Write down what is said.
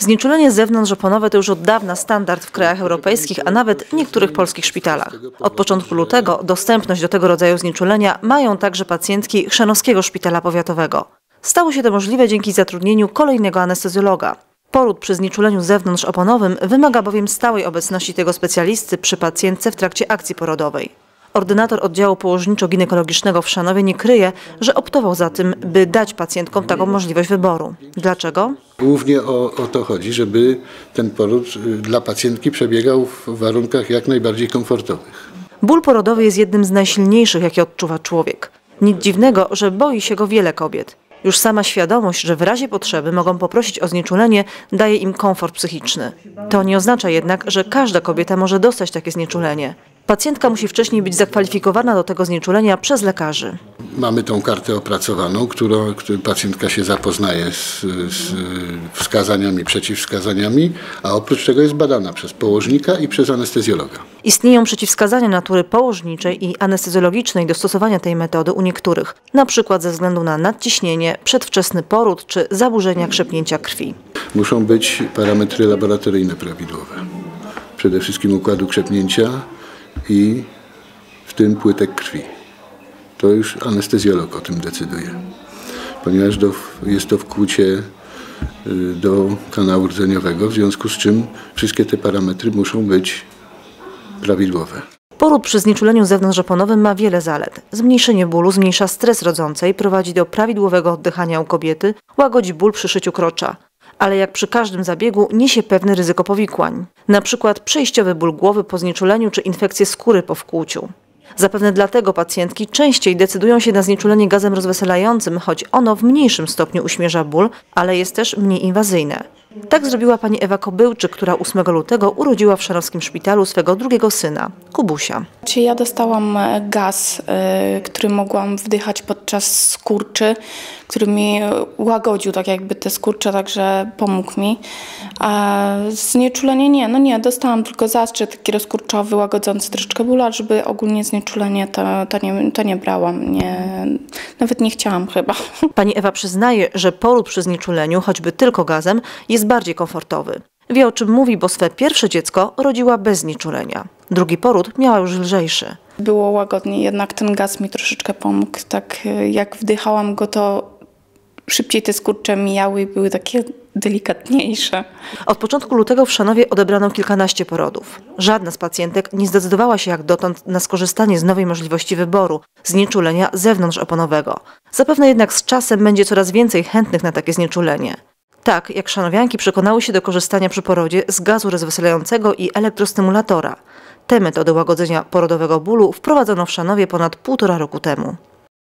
Znieczulenie zewnątrzoponowe to już od dawna standard w krajach europejskich, a nawet niektórych polskich szpitalach. Od początku lutego dostępność do tego rodzaju znieczulenia mają także pacjentki Chrzanowskiego Szpitala Powiatowego. Stało się to możliwe dzięki zatrudnieniu kolejnego anestezjologa. Poród przy znieczuleniu zewnątrzoponowym wymaga bowiem stałej obecności tego specjalisty przy pacjentce w trakcie akcji porodowej. Ordynator oddziału położniczo-ginekologicznego w Szanowie nie kryje, że optował za tym, by dać pacjentkom taką możliwość wyboru. Dlaczego? Głównie o, o to chodzi, żeby ten poród y, dla pacjentki przebiegał w warunkach jak najbardziej komfortowych. Ból porodowy jest jednym z najsilniejszych, jakie odczuwa człowiek. Nic dziwnego, że boi się go wiele kobiet. Już sama świadomość, że w razie potrzeby mogą poprosić o znieczulenie, daje im komfort psychiczny. To nie oznacza jednak, że każda kobieta może dostać takie znieczulenie. Pacjentka musi wcześniej być zakwalifikowana do tego znieczulenia przez lekarzy. Mamy tą kartę opracowaną, którą, pacjentka się zapoznaje z, z wskazaniami, przeciwwskazaniami, a oprócz tego jest badana przez położnika i przez anestezjologa. Istnieją przeciwwskazania natury położniczej i anestezjologicznej do stosowania tej metody u niektórych, na przykład ze względu na nadciśnienie, przedwczesny poród czy zaburzenia krzepnięcia krwi. Muszą być parametry laboratoryjne prawidłowe. Przede wszystkim układu krzepnięcia i w tym płytek krwi. To już anestezjolog o tym decyduje, ponieważ do, jest to wkłucie y, do kanału rdzeniowego, w związku z czym wszystkie te parametry muszą być prawidłowe. Poród przy znieczuleniu zewnątrzoponowym ma wiele zalet. Zmniejszenie bólu zmniejsza stres rodzącej, prowadzi do prawidłowego oddychania u kobiety, łagodzi ból przy szyciu krocza. Ale jak przy każdym zabiegu niesie pewne ryzyko powikłań. Na przykład przejściowy ból głowy po znieczuleniu czy infekcje skóry po wkłuciu. Zapewne dlatego pacjentki częściej decydują się na znieczulenie gazem rozweselającym, choć ono w mniejszym stopniu uśmierza ból, ale jest też mniej inwazyjne. Tak zrobiła pani Ewa Kobyłczyk, która 8 lutego urodziła w Szarowskim Szpitalu swego drugiego syna, Kubusia. Czy ja dostałam e, gaz, e, który mogłam wdychać podczas skurczy, który mi łagodził tak jakby te skurcze, także pomógł mi. A znieczulenie nie, no nie, dostałam tylko zastrzyk taki rozkurczowy, łagodzący troszeczkę ból, ale żeby ogólnie znieczulenie to, to, nie, to nie brałam, nie, nawet nie chciałam chyba. Pani Ewa przyznaje, że poród przy znieczuleniu, choćby tylko gazem, jest bardziej komfortowy. Wie o czym mówi, bo swe pierwsze dziecko rodziła bez znieczulenia. Drugi poród miała już lżejszy. Było łagodnie, jednak ten gaz mi troszeczkę pomógł. Tak jak wdychałam go, to szybciej te skurcze mijały i były takie delikatniejsze. Od początku lutego w Szanowie odebrano kilkanaście porodów. Żadna z pacjentek nie zdecydowała się jak dotąd na skorzystanie z nowej możliwości wyboru znieczulenia zewnątrzoponowego. Zapewne jednak z czasem będzie coraz więcej chętnych na takie znieczulenie. Tak, jak szanowianki przekonały się do korzystania przy porodzie z gazu rozweselającego i elektrostymulatora. Te metody łagodzenia porodowego bólu wprowadzono w Szanowie ponad półtora roku temu.